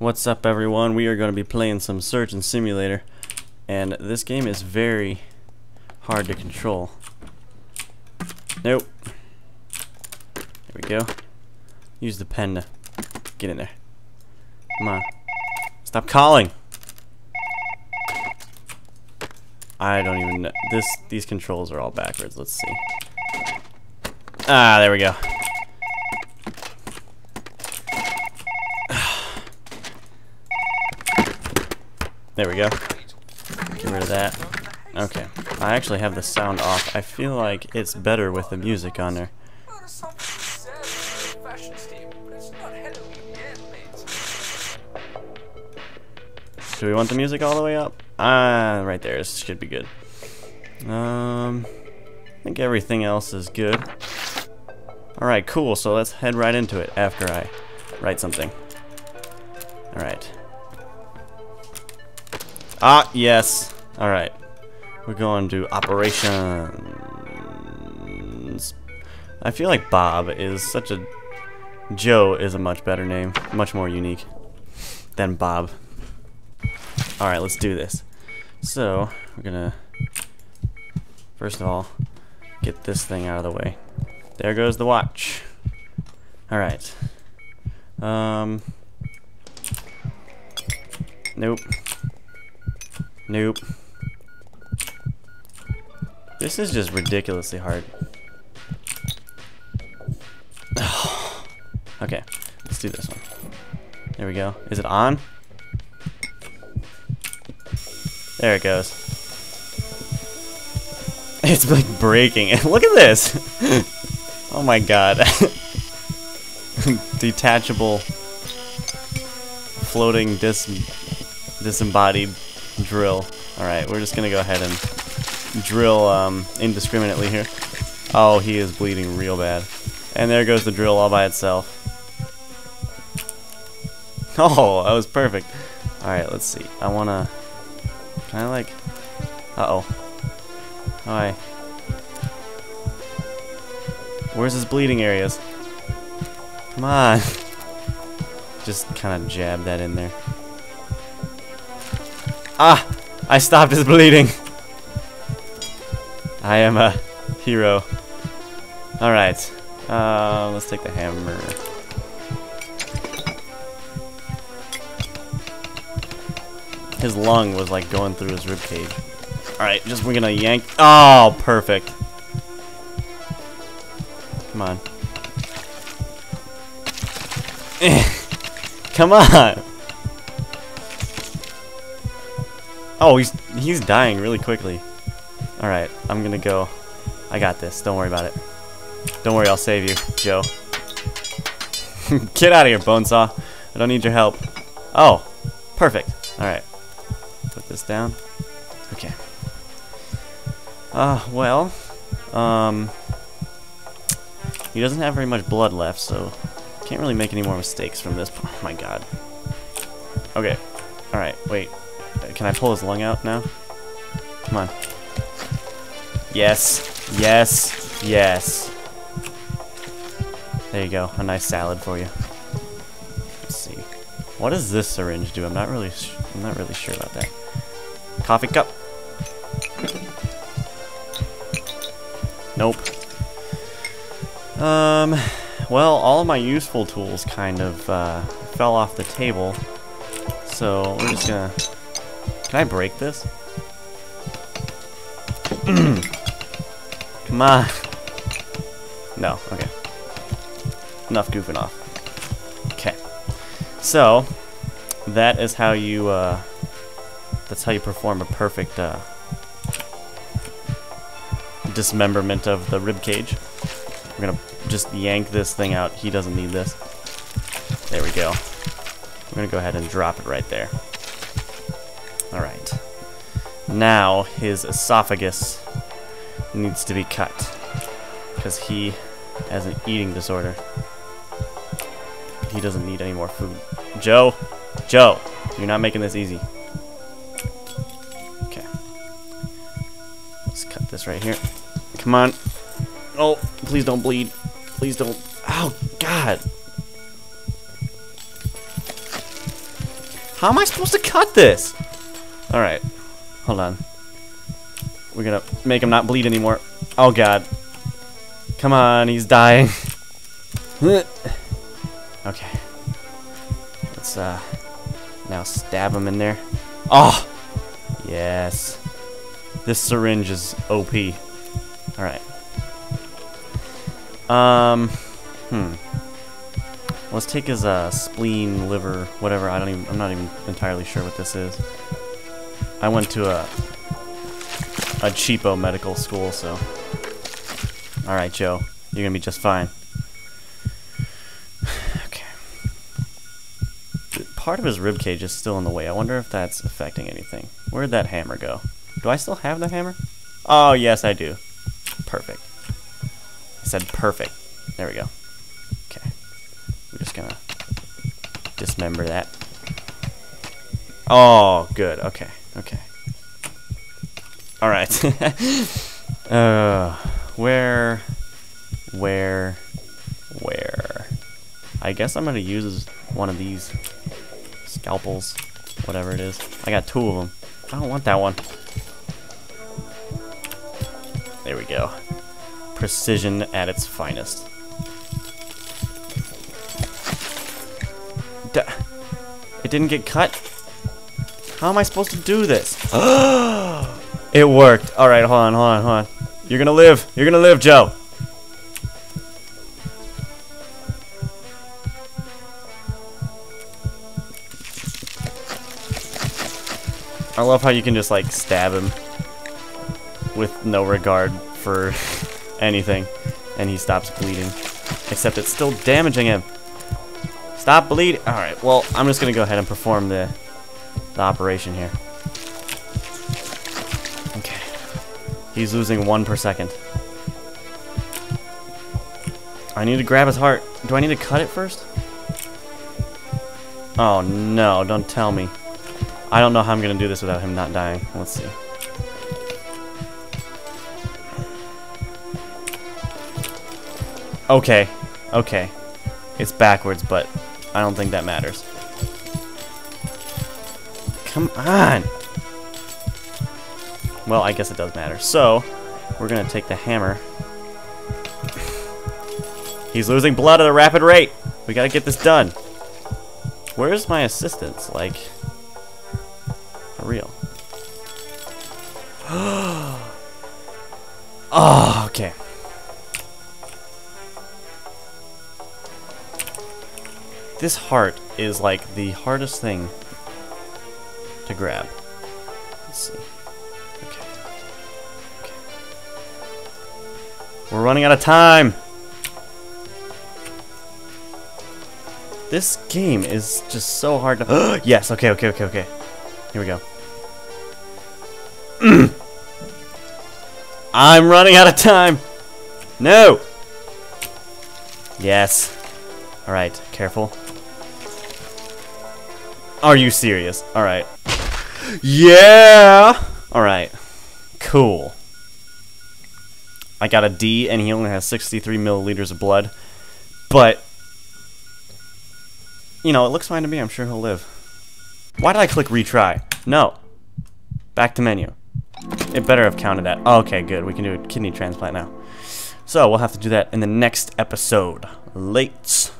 What's up everyone? We are going to be playing some Surgeon Simulator and this game is very hard to control. Nope. There we go. Use the pen to get in there. Come on. Stop calling! I don't even know. This, these controls are all backwards. Let's see. Ah, there we go. There we go. Get rid of that. Okay. I actually have the sound off. I feel like it's better with the music on there. Do we want the music all the way up? Ah, right there. This should be good. Um, I think everything else is good. Alright, cool. So let's head right into it after I write something. Alright. Ah, yes. Alright. We're going to operations. I feel like Bob is such a... Joe is a much better name. Much more unique than Bob. Alright, let's do this. So, we're gonna... First of all, get this thing out of the way. There goes the watch. Alright. Um... Nope. Nope. This is just ridiculously hard. okay, let's do this one. There we go. Is it on? There it goes. It's like breaking. Look at this! oh my god. Detachable floating dis disembodied drill. Alright, we're just gonna go ahead and drill um, indiscriminately here. Oh, he is bleeding real bad. And there goes the drill all by itself. Oh, that was perfect. Alright, let's see. I wanna... Can I like... Uh-oh. Hi. Where's his bleeding areas? Come on. Just kind of jab that in there. Ah! I stopped his bleeding. I am a hero. Alright. Uh, let's take the hammer. His lung was like going through his rib cage. Alright, just we're gonna yank. Oh, perfect. Come on. Come on. Oh, he's he's dying really quickly. Alright, I'm gonna go. I got this. Don't worry about it. Don't worry, I'll save you, Joe. Get out of here, Bonesaw. I don't need your help. Oh, perfect. Alright. Put this down. Okay. Uh, well, um, he doesn't have very much blood left, so can't really make any more mistakes from this. Oh my god. Okay. Alright, wait. Can I pull his lung out now? Come on. Yes. Yes. Yes. There you go. A nice salad for you. Let's see. What does this syringe do? I'm not really. I'm not really sure about that. Coffee cup. Nope. Um. Well, all of my useful tools kind of uh, fell off the table, so we're just gonna can I break this? Come on. No, okay. Enough goofing off. Okay. So, that is how you, uh, that's how you perform a perfect, uh, dismemberment of the rib cage. We're gonna just yank this thing out. He doesn't need this. There we go. We're gonna go ahead and drop it right there. Alright. Now his esophagus needs to be cut. Because he has an eating disorder. He doesn't need any more food. Joe! Joe! You're not making this easy. Okay. Let's cut this right here. Come on. Oh, please don't bleed. Please don't. Oh, God. How am I supposed to cut this? Alright. Hold on. We're gonna make him not bleed anymore. Oh god. Come on, he's dying. okay. Let's uh now stab him in there. Oh! Yes. This syringe is OP. Alright. Um hmm. Let's take his uh, spleen, liver, whatever. I don't even. I'm not even entirely sure what this is. I went to a a cheapo medical school, so. All right, Joe, you're gonna be just fine. okay. Part of his rib cage is still in the way. I wonder if that's affecting anything. Where'd that hammer go? Do I still have the hammer? Oh yes, I do. Perfect. I said perfect. There we go. Okay. We're just gonna dismember that. Oh, good. Okay. Okay. All right. uh, where, where, where? I guess I'm gonna use one of these scalpels, whatever it is. I got two of them. I don't want that one. There we go. Precision at its finest. It didn't get cut? How am I supposed to do this? it worked. Alright, hold on, hold on, hold on. You're gonna live. You're gonna live, Joe. I love how you can just like stab him with no regard for anything and he stops bleeding. Except it's still damaging him. Stop bleeding. Alright, well, I'm just to go ahead and perform the, the operation here. Okay. He's losing one per second. I need to grab his heart. Do I need to cut it first? Oh, no. Don't tell me. I don't know how I'm to do this without him not dying. Let's see. Okay. Okay. It's backwards, but I don't think that matters. Come on! Well, I guess it does matter. So, we're gonna take the hammer. He's losing blood at a rapid rate! We gotta get this done. Where's my assistants? Like, for real. oh, okay. This heart is like the hardest thing to grab. Let's see. Okay. Okay. We're running out of time! This game is just so hard to- Yes, okay, okay, okay, okay. Here we go. I'm running out of time! No! Yes. Alright, careful. Are you serious? Alright. Yeah! Alright. Cool. I got a D, and he only has 63 milliliters of blood. But, you know, it looks fine to me. I'm sure he'll live. Why did I click retry? No. Back to menu. It better have counted that. okay, good. We can do a kidney transplant now. So, we'll have to do that in the next episode. Late.